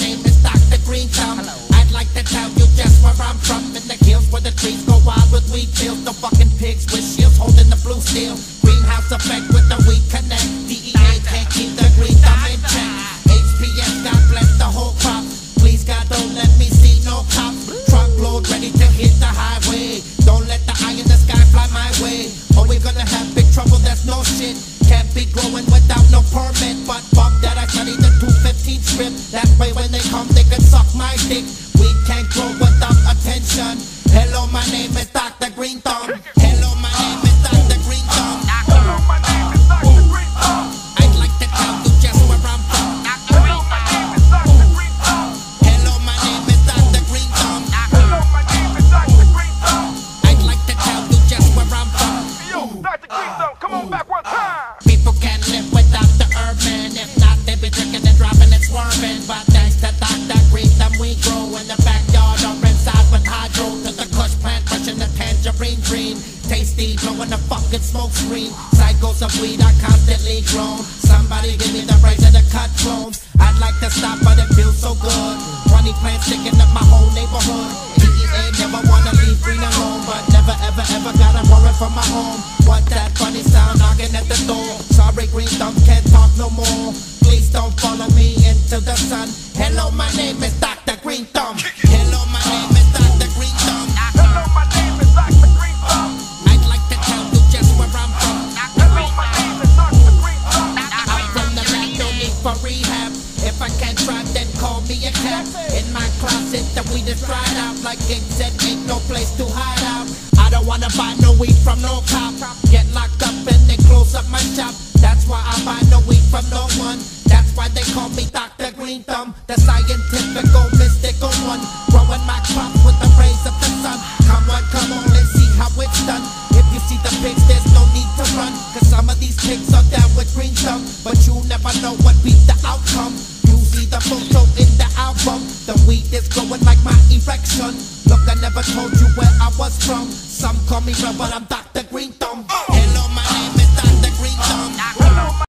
name is Dr. Green Thumb. I'd like to tell you just where I'm from. In the hills where the trees go wild with weed chills. The fucking pigs with shields holding the blue steel. Greenhouse effect with the weed connect. DEA can't keep the green thumb in check. HPS, God bless the whole crop. Please God, don't let me see no cops. Truckload ready to hit the highway. Don't let the eye in the sky fly my way. Or we gonna have big trouble, that's no shit. Can't be growing without no permit, but 215 script. That way when they come, they can suck my dick. We can't grow without attention. Hello, my name is Dr. Green Thumb. Hello, my name is Dr. Green Thumb. Hello, my name is Dr. Green Thumb. I'd like to tell you just where I'm from. Hello, my name is Dr. Green Thumb. Hello, my name is Dr. Green Thumb. I'd like to tell you just where I'm from. Dr. Green Thumb, come on back be drinking and swerving. But thanks to Dr. Green Thumb, we grow in the backyard or inside with hydro. To the kush plant, crushing the tangerine dream. Tasty, blowing the fucking smoke screen. Cycles of weed are constantly grown. Somebody give me the rights of the cut clones. I'd like to stop, but it feels so good. 20 plants sticking up my whole neighborhood. DEA never wanna leave green alone, but never ever ever gotta worry for my home. What that funny sound knocking at the door? Sorry, green thumb can't talk no more. Please don't into the sun. Hello, my name is Dr. Green Thumb. Hello, my name is Dr. Green Thumb. Hello, my name is Dr. Green Thumb. I'd like to tell you just where I'm from. Hello, my name is Dr. Green Thumb. I'm from the lab, no need for rehab. If I can't drive, then call me a cab. In my closet, the weed is dried out. Like it said, ain't no place to hide out. I don't wanna buy no weed from no cop. Get locked up and they close up my shop. That's why I buy no weed from no one. Why they call me Dr. Green Thumb, the scientific, mystical one. Growing my crop with the rays of the sun. Come on, come on, let's see how it's done. If you see the pigs, there's no need to run. Cause some of these pigs are down with green thumb. But you never know what be the outcome. You see the photo in the album. The weed is growing like my erection. Look, I never told you where I was from. Some call me red, but I'm Dr. Green Thumb. Oh. Hello, my